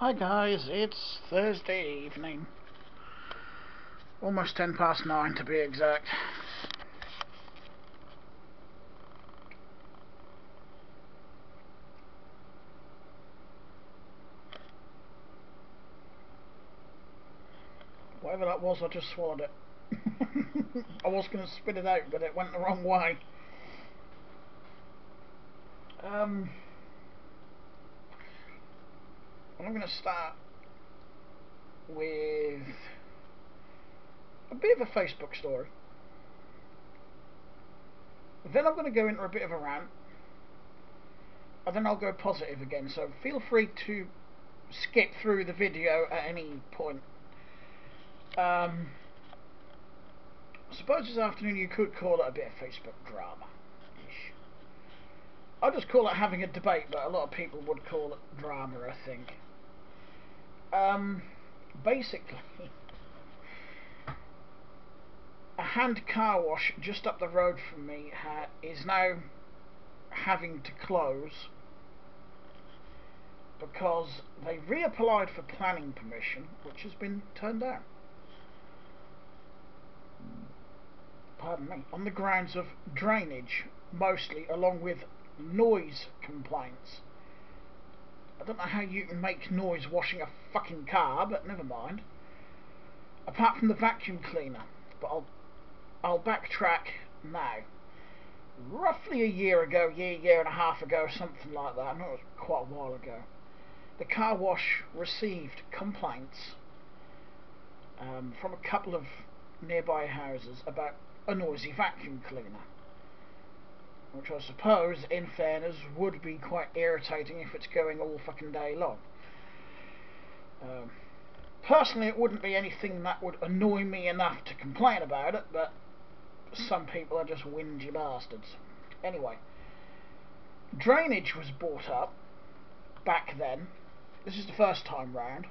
Hi guys, it's Thursday evening. Almost ten past nine to be exact. Whatever that was, I just swallowed it. I was going to spit it out, but it went the wrong way. Um, I'm going to start with a bit of a Facebook story. Then I'm going to go into a bit of a rant. And then I'll go positive again. So feel free to skip through the video at any point. Um, I suppose this afternoon you could call it a bit of Facebook drama. I just call it having a debate, but a lot of people would call it drama, I think. Um, basically, a hand car wash just up the road from me is now having to close because they reapplied for planning permission, which has been turned down. Pardon me. On the grounds of drainage, mostly, along with noise complaints. I don't know how you can make noise washing a fucking car, but never mind. Apart from the vacuum cleaner. But I'll, I'll backtrack now. Roughly a year ago, year, year and a half ago, something like that, I know it was quite a while ago, the car wash received complaints um, from a couple of nearby houses about a noisy vacuum cleaner which I suppose, in fairness, would be quite irritating if it's going all fucking day long. Um, personally, it wouldn't be anything that would annoy me enough to complain about it, but some people are just whingy bastards. Anyway, drainage was brought up back then. This is the first time round.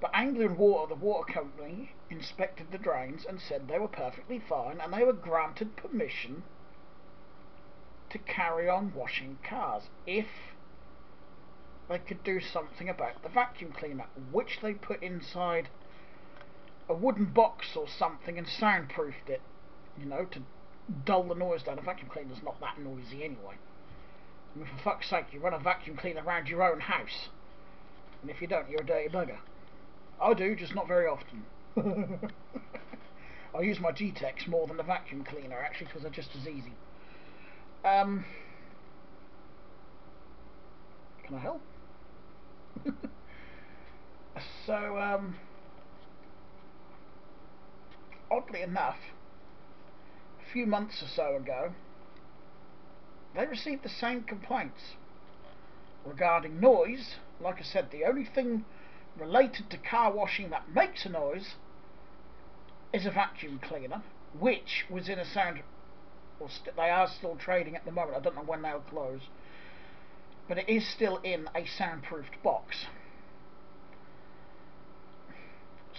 But Anglian Water, the water company, inspected the drains and said they were perfectly fine and they were granted permission to carry on washing cars if they could do something about the vacuum cleaner, which they put inside a wooden box or something and soundproofed it, you know, to dull the noise down. A vacuum cleaner's not that noisy anyway. I mean, for fuck's sake, you run a vacuum cleaner around your own house. And if you don't, you're a dirty bugger. I do, just not very often. I use my G-Tex more than the vacuum cleaner, actually, because they're just as easy. Um, can I help? so, um, oddly enough, a few months or so ago, they received the same complaints regarding noise. Like I said, the only thing related to car washing that makes a noise is a vacuum cleaner, which was in a sound they are still trading at the moment. I don't know when they'll close, but it is still in a soundproofed box.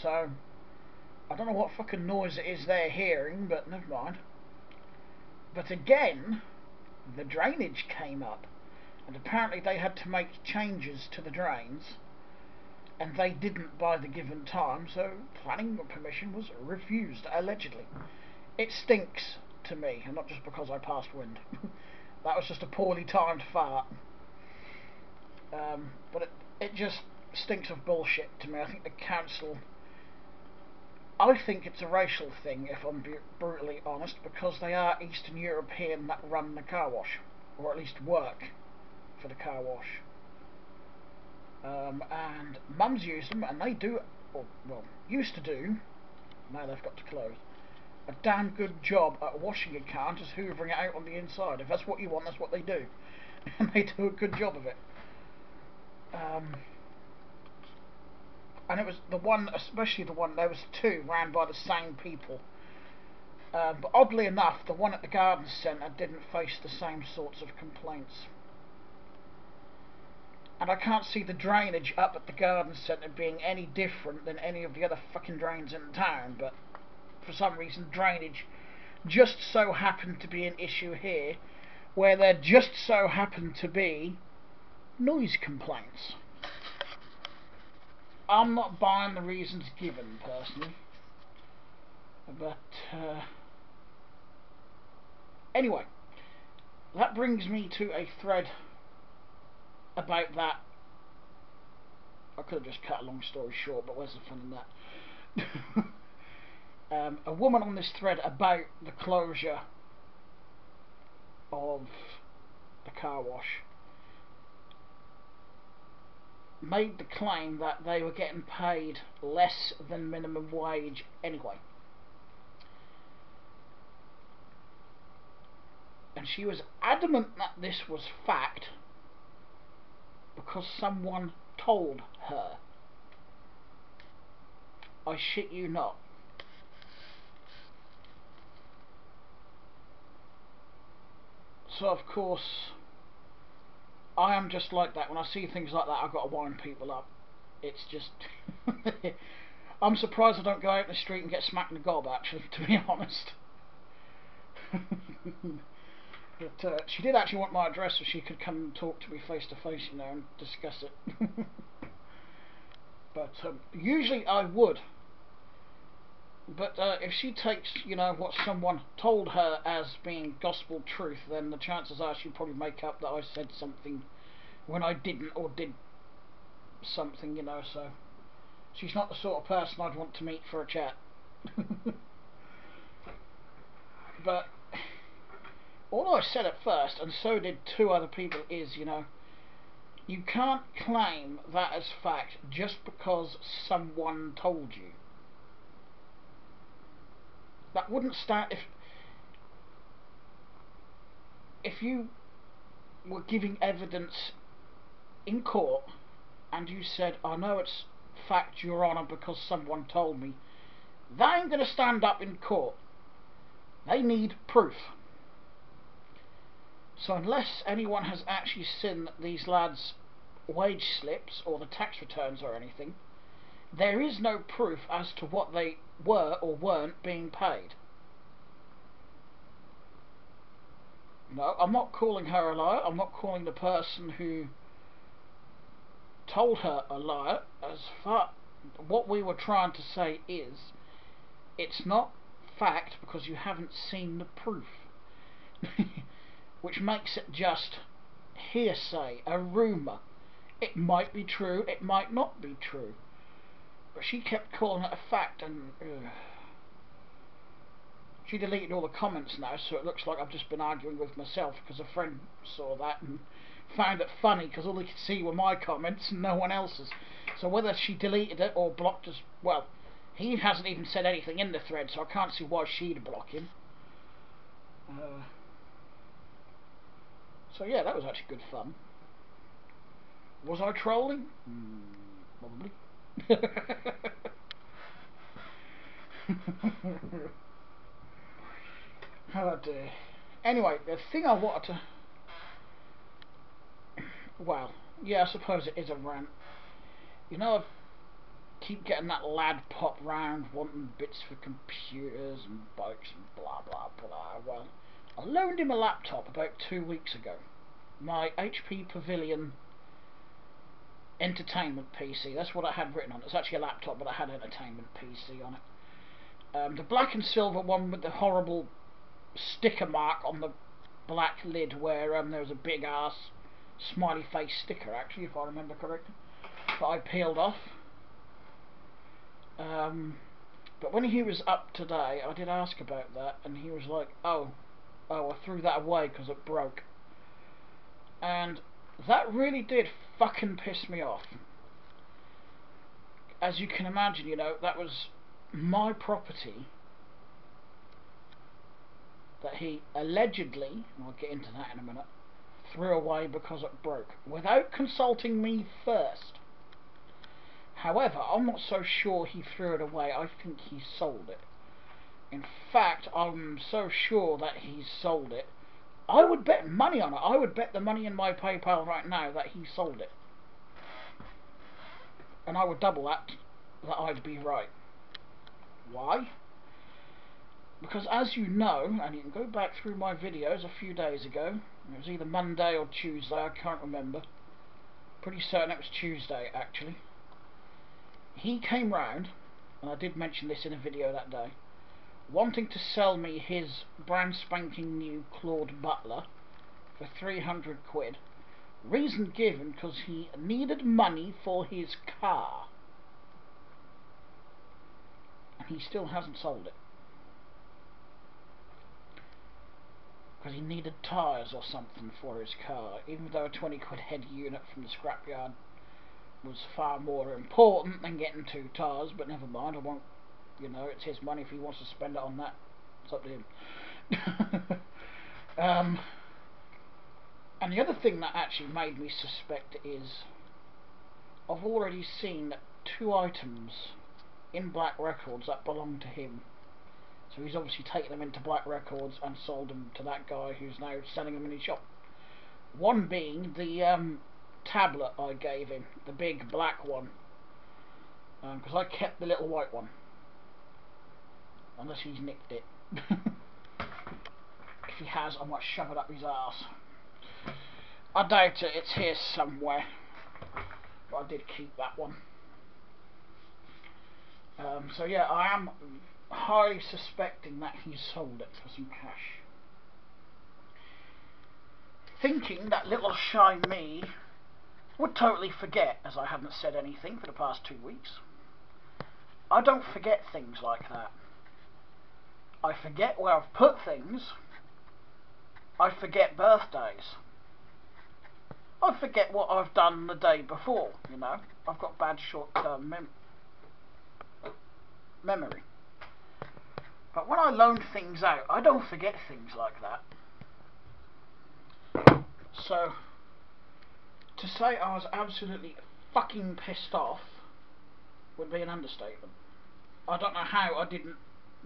So I don't know what fucking noise it is they're hearing, but never mind. But again, the drainage came up, and apparently they had to make changes to the drains, and they didn't by the given time, so planning permission was refused, allegedly. It stinks to me, and not just because I passed wind. that was just a poorly timed fart. Um, but it, it just stinks of bullshit to me. I think the council. I think it's a racial thing, if I'm brutally honest, because they are Eastern European that run the car wash, or at least work for the car wash. Um, and mums use them, and they do, or, well, used to do, now they've got to close, a damn good job at washing a car and just hoovering it out on the inside. If that's what you want, that's what they do. And they do a good job of it. Um, and it was the one, especially the one, there was two ran by the same people. Uh, but oddly enough, the one at the garden centre didn't face the same sorts of complaints. And I can't see the drainage up at the garden centre being any different than any of the other fucking drains in town, but for some reason, drainage just so happened to be an issue here, where there just so happened to be noise complaints. I'm not buying the reasons given personally. But uh, anyway, that brings me to a thread about that. I could have just cut a long story short, but where's the fun in that? um, a woman on this thread about the closure of the car wash made the claim that they were getting paid less than minimum wage anyway. And she was adamant that this was fact because someone told her. I shit you not. So of course I am just like that. When I see things like that, I've got to wind people up. It's just. I'm surprised I don't go out in the street and get smacked in the gob, actually, to be honest. but uh, she did actually want my address so she could come and talk to me face to face, you know, and discuss it. but um, usually I would. But uh, if she takes, you know, what someone told her as being gospel truth, then the chances are she'd probably make up that I said something when I didn't or did something, you know, so she's not the sort of person I'd want to meet for a chat. but all I said at first, and so did two other people, is, you know, you can't claim that as fact just because someone told you that wouldn't stand if if you were giving evidence in court and you said, I know it's fact, Your Honour, because someone told me, they ain't going to stand up in court. They need proof. So unless anyone has actually seen these lads' wage slips or the tax returns or anything, there is no proof as to what they were or weren't being paid. No, I'm not calling her a liar. I'm not calling the person who told her a liar. As far what we were trying to say is, it's not fact because you haven't seen the proof, which makes it just hearsay, a rumour. It might be true, it might not be true. But she kept calling it a fact and... She deleted all the comments now, so it looks like I've just been arguing with myself because a friend saw that and found it funny because all he could see were my comments and no one else's. So whether she deleted it or blocked us, well, he hasn't even said anything in the thread, so I can't see why she'd block him. Uh, so yeah, that was actually good fun. Was I trolling? Mm, probably. Oh dear. Anyway, the thing I wanted to... Well, yeah, I suppose it is a rant. You know, I keep getting that lad pop round wanting bits for computers and bikes and blah blah blah. Well, I loaned him a laptop about two weeks ago. My HP Pavilion entertainment PC. That's what I had written on it. It's actually a laptop, but I had entertainment PC on it. Um, the black and silver one with the horrible sticker mark on the black lid where um, there was a big ass smiley face sticker, actually, if I remember correctly, that I peeled off. Um, but when he was up today, I did ask about that, and he was like, oh, oh, I threw that away because it broke. And that really did fucking piss me off. As you can imagine, you know, that was my property that he allegedly, and I'll get into that in a minute, threw away because it broke, without consulting me first. However, I'm not so sure he threw it away, I think he sold it. In fact, I'm so sure that he sold it I would bet money on it. I would bet the money in my PayPal right now that he sold it. And I would double that, that I'd be right. Why? Because as you know, and you can go back through my videos a few days ago, it was either Monday or Tuesday, I can't remember. Pretty certain it was Tuesday, actually. he came round, and I did mention this in a video that day, wanting to sell me his brand spanking new Claude Butler for 300 quid. Reason given because he needed money for his car. And he still hasn't sold it. Because he needed tyres or something for his car, even though a 20 quid head unit from the scrapyard was far more important than getting two tyres, but never mind, I won't, you know, it's his money if he wants to spend it on that, it's up to him. um, and the other thing that actually made me suspect is I've already seen two items in Black Records that belong to him. So he's obviously taken them into Black Records and sold them to that guy who's now selling them in his shop. One being the um, tablet I gave him, the big black one. Because um, I kept the little white one. Unless he's nicked it. if he has, I might shove it up his ass. I doubt it, it's here somewhere. But I did keep that one. Um, so yeah, I am highly suspecting that he sold it for some cash. Thinking that little shy me would totally forget, as I haven't said anything for the past two weeks. I don't forget things like that. I forget where I've put things. I forget birthdays. I forget what I've done the day before, you know. I've got bad short-term mem memory. But when I loan things out, I don't forget things like that. So, to say I was absolutely fucking pissed off would be an understatement. I don't know how I didn't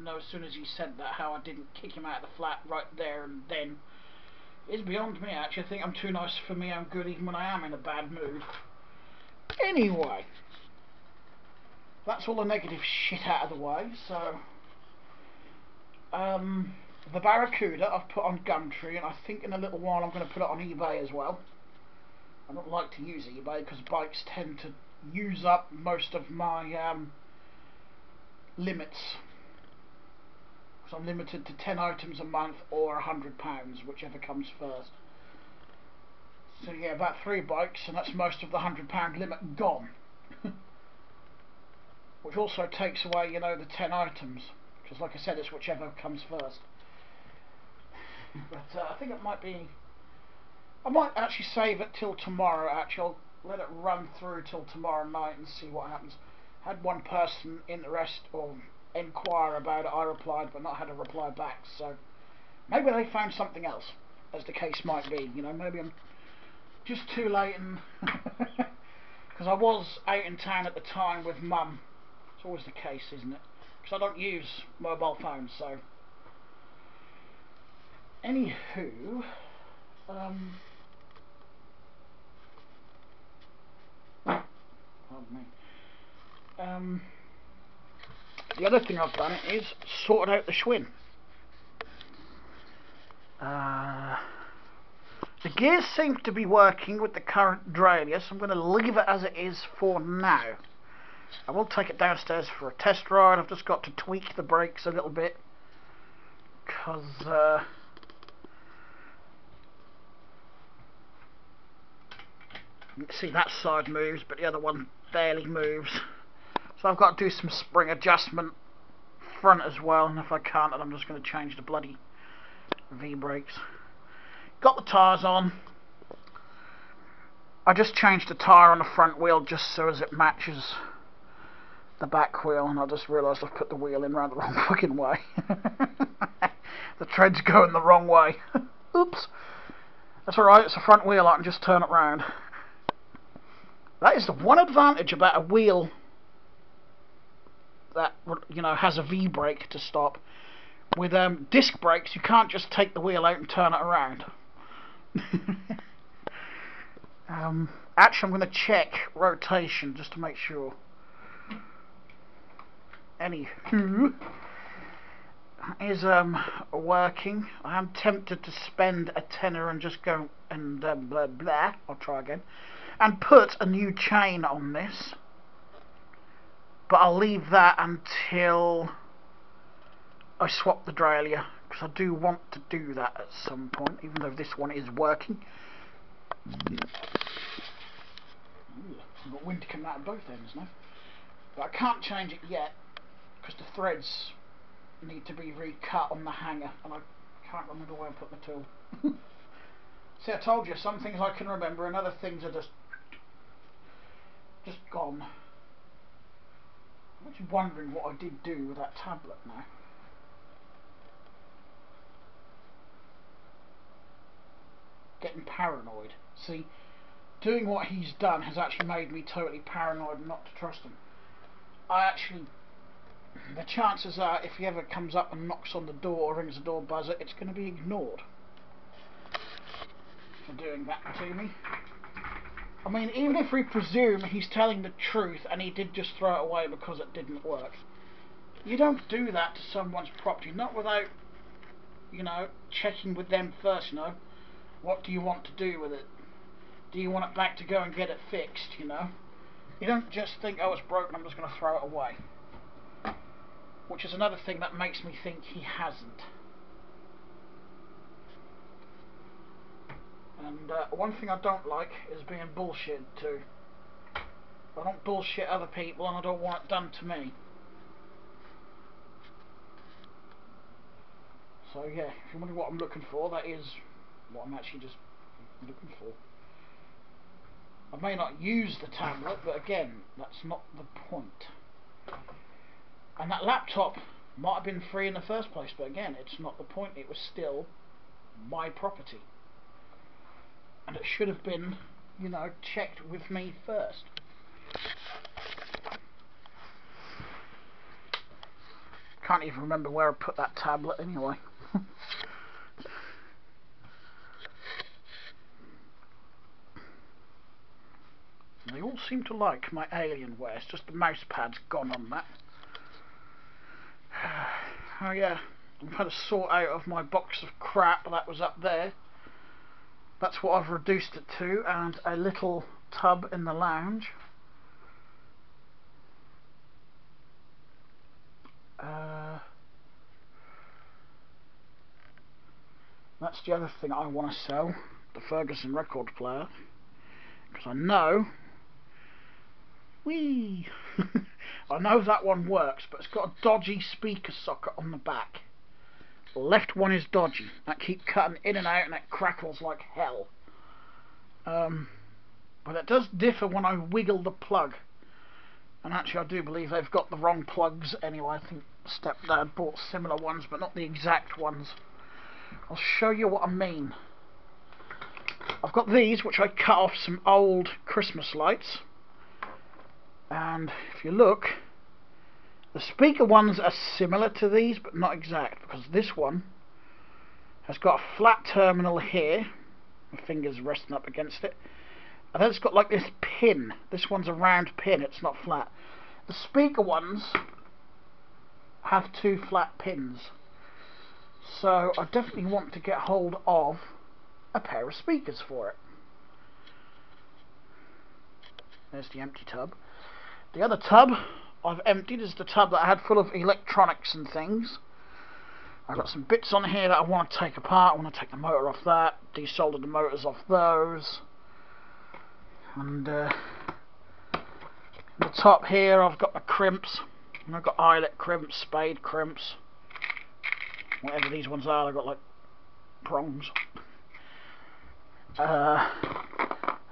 know as soon as he said that, how I didn't kick him out of the flat right there and then is beyond me actually. I think I'm too nice for me, I'm good even when I am in a bad mood. Anyway, that's all the negative shit out of the way, so... Um, the Barracuda I've put on Gumtree, and I think in a little while I'm going to put it on eBay as well. I don't like to use eBay because bikes tend to use up most of my um, limits so I'm limited to 10 items a month or £100, whichever comes first. So yeah, about three bikes, and that's most of the £100 limit gone. Which also takes away, you know, the 10 items. Because like I said, it's whichever comes first. but uh, I think it might be... I might actually save it till tomorrow, actually. I'll let it run through till tomorrow night and see what happens. Had one person interest, or inquire about it, I replied, but not had a reply back. So maybe they found something else, as the case might be. You know, maybe I'm just too late, and because I was out in town at the time with Mum. It's always the case, isn't it? Because I don't use mobile phones, so. Anywho, um, pardon me. Um. The other thing I've done is sorted out the Schwinn. Uh, the gears seem to be working with the current derailleur, so I'm going to leave it as it is for now. I will take it downstairs for a test ride. I've just got to tweak the brakes a little bit because uh, see that side moves, but the other one barely moves. So I've got to do some spring adjustment front as well, and if I can't, then I'm just going to change the bloody V-brakes. Got the tyres on. I just changed the tyre on the front wheel just so as it matches the back wheel, and I just realised I've put the wheel in round the wrong fucking way. the tread's going the wrong way. Oops. That's alright, it's a front wheel, I can just turn it round. That is the one advantage about a wheel that you know has a V brake to stop. With um, disc brakes, you can't just take the wheel out and turn it around. um, actually, I'm going to check rotation just to make sure. Anywho, is um working. I am tempted to spend a tenner and just go and uh, blah blah. I'll try again, and put a new chain on this But I'll leave that until I swap the derailleur, because I do want to do that at some point, even though this one is working. I've got wind coming out of both ends now. But I can't change it yet, because the threads need to be recut on the hanger, and I can't remember where I put the tool. See, I told you, some things I can remember, and other things are just just gone. I'm just wondering what I did do with that tablet now. Getting paranoid. See, doing what he's done has actually made me totally paranoid not to trust him. I actually, the chances are if he ever comes up and knocks on the door or rings the door buzzer, it's going to be ignored for doing that to me. I mean, even if we presume he's telling the truth and he did just throw it away because it didn't work, you don't do that to someone's property, not without, you know, checking with them first, you know. What do you want to do with it? Do you want it back to go and get it fixed, you know? You don't just think, oh, it's broken, I'm just going to throw it away. Which is another thing that makes me think he hasn't. And uh, one thing I don't like is being bullshit too. I don't bullshit other people and I don't want it done to me. So yeah, if you wonder what I'm looking for, that is what I'm actually just looking for. I may not use the tablet, but again, that's not the point. And that laptop might have been free in the first place, but again, it's not the point. It was still my property and it should have been, you know, checked with me first. Can't even remember where I put that tablet anyway. they all seem to like my Alienware, it's just the mouse pad's gone on that. Oh yeah, I've had a sort out of my box of crap that was up there that's what I've reduced it to and a little tub in the lounge. Uh, that's the other thing I want to sell the Ferguson record player because I know wee I know that one works but it's got a dodgy speaker socket on the back left one is dodgy. That keep cutting in and out and it crackles like hell. Um, but it does differ when I wiggle the plug. And actually I do believe they've got the wrong plugs anyway. I think stepdad bought similar ones but not the exact ones. I'll show you what I mean. I've got these which I cut off some old Christmas lights. And if you look, the speaker ones are similar to these, but not exact, because this one has got a flat terminal here, my finger's resting up against it, and then it's got like this pin. This one's a round pin, it's not flat. The speaker ones have two flat pins. So I definitely want to get hold of a pair of speakers for it. There's the empty tub. The other tub I've emptied is the tub that I had full of electronics and things. I've got some bits on here that I want to take apart. I want to take the motor off that, desolder the motors off those. And uh, the top here I've got the crimps. And I've got eyelet crimps, spade crimps. Whatever these ones are, I've got like prongs. Uh,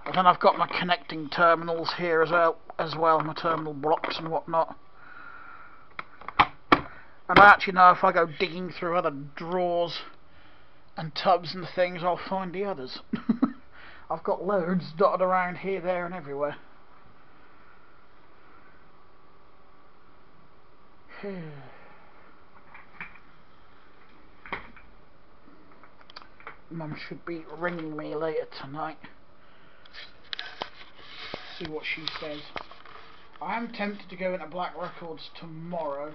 and then I've got my connecting terminals here as well as well, my terminal blocks and whatnot. And I actually know if I go digging through other drawers and tubs and things, I'll find the others. I've got loads dotted around here, there and everywhere. Mum should be ringing me later tonight see what she says. I am tempted to go into Black Records tomorrow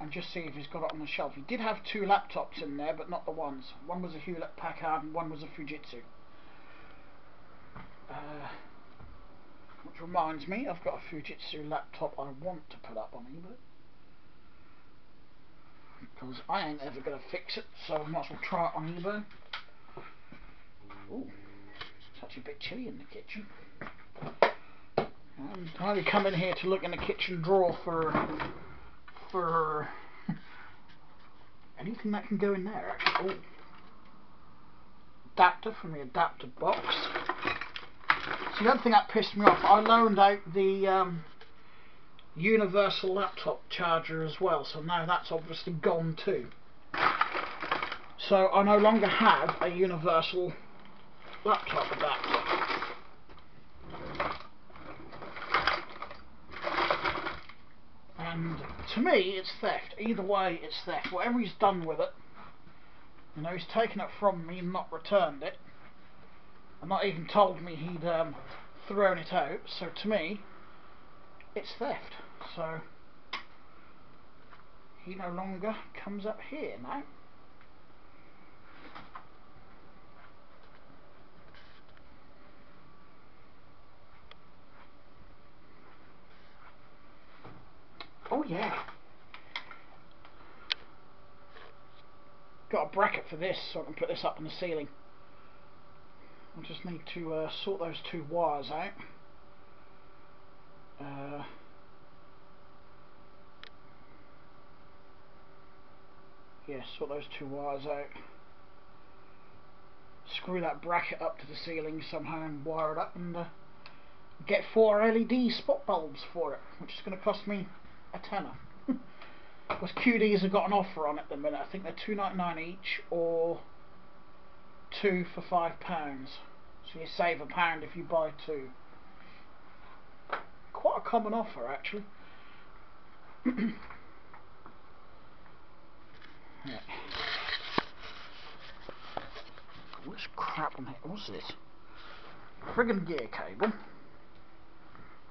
and just see if he's got it on the shelf. He did have two laptops in there, but not the ones. One was a Hewlett Packard and one was a Fujitsu. Uh, which reminds me, I've got a Fujitsu laptop I want to put up on eBay. Because I ain't ever going to fix it, so I might as well try it on eBay. Ooh, it's actually a bit chilly in the kitchen. Um, I only come in here to look in the kitchen drawer for for anything that can go in there. Actually, Ooh. adapter from the adapter box. So the other thing that pissed me off, I loaned out the um, universal laptop charger as well, so now that's obviously gone too. So I no longer have a universal laptop adapter. And to me, it's theft. Either way, it's theft. Whatever he's done with it, you know, he's taken it from me and not returned it. And not even told me he'd um, thrown it out. So to me, it's theft. So he no longer comes up here now. Oh yeah. Got a bracket for this so I can put this up on the ceiling. I just need to uh, sort those two wires out. Uh, yeah, sort those two wires out. Screw that bracket up to the ceiling somehow and wire it up and uh, get four LED spot bulbs for it, which is going to cost me a tenner. because QDs have got an offer on at the minute. I think they're two ninety nine each or two for five pounds. So you save a pound if you buy two. Quite a common offer actually. yeah. Crap on here. What's this? Friggin' gear cable.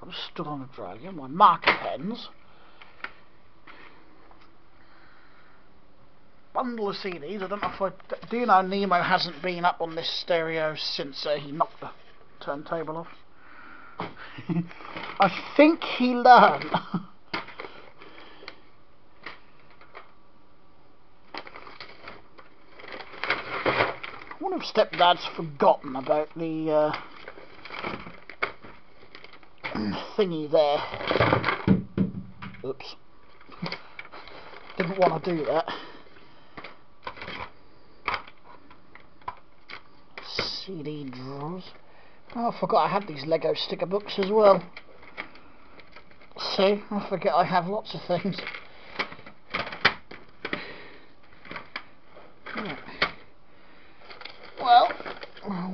I just stood on a dragon. My marker pens. Bundle of CDs. I don't know if I do you know Nemo hasn't been up on this stereo since uh, he knocked the turntable off. I think he learned. I wonder if stepdad's forgotten about the uh, thingy there. Oops. Didn't want to do that. CD drawers. Oh, I forgot I had these Lego sticker books as well. See, I forget I have lots of things. Well,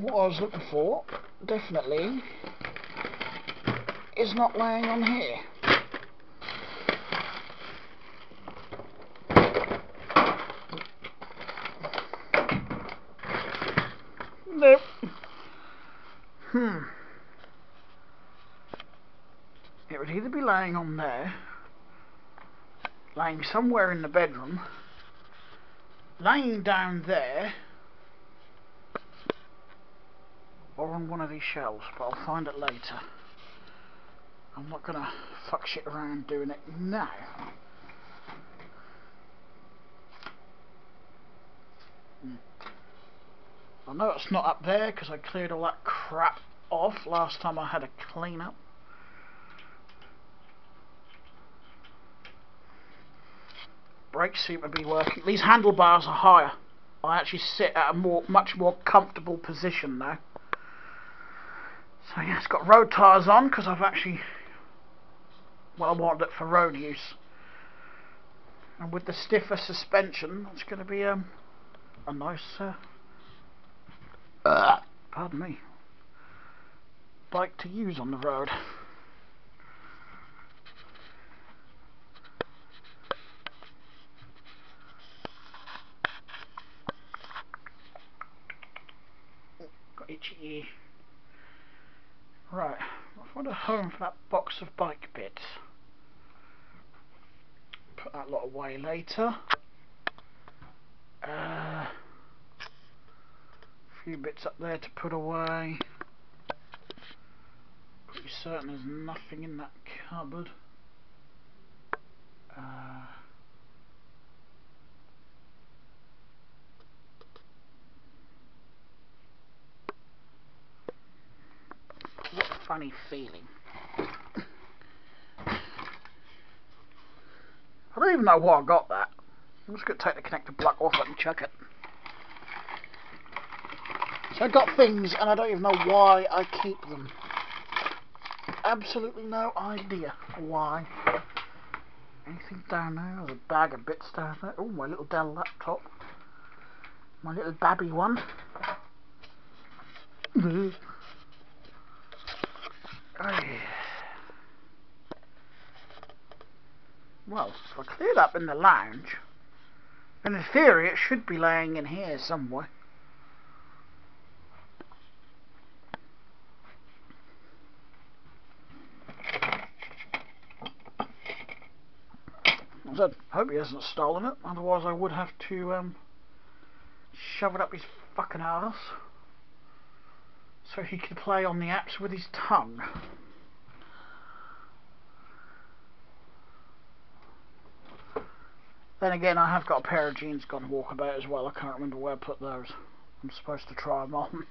what I was looking for, definitely, is not laying on here. Nope. Hmm. It laying on there, laying somewhere in the bedroom, laying down there, or on one of these shelves, but I'll find it later. I'm not to fuck shit around doing it now. Hmm. I know it's not up there because I cleared all that crap off last time I had a clean up. Brakes seem to be working. These handlebars are higher. I actually sit at a more, much more comfortable position now. So yeah, it's got road tyres on because I've actually, well I wanted it for road use. And with the stiffer suspension, it's going to be um, a nice uh, uh, pardon me, bike to use on the road. Got itchy. Right, I'll find a home for that box of bike bits. Put that lot away later. Uh, few bits up there to put away. Your certain there's nothing in that cupboard. Uh, what a funny feeling. I don't even know why I got that. I'm just going to take the connector block off it and chuck it. So I've got things and I don't even know why I keep them. Absolutely no idea why. Anything down there? There's a bag of bits down there. Oh, my little Dell laptop. My little babby one. yeah. Well, if I cleared up in the lounge, then in theory it should be laying in here somewhere. I hope he hasn't stolen it, otherwise I would have to um, shove it up his fucking ass so he could play on the apps with his tongue. Then again, I have got a pair of jeans gone walkabout as well. I can't remember where I put those. I'm supposed to try them on.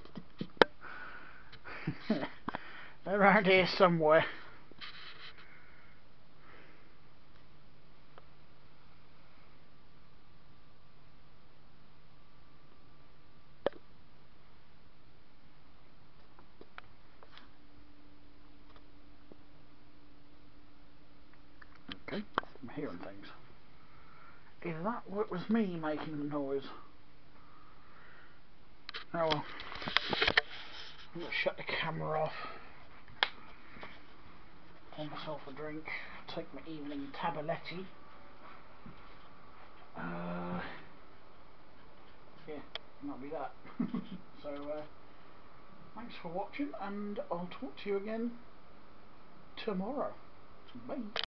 They're around here somewhere. Okay, I'm hearing things. Either that was me making the noise. Oh well. I'm gonna shut the camera off. Pour myself a drink. Take my evening tabletti. Uh, yeah, might be that. so, uh, thanks for watching, and I'll talk to you again tomorrow. Bye.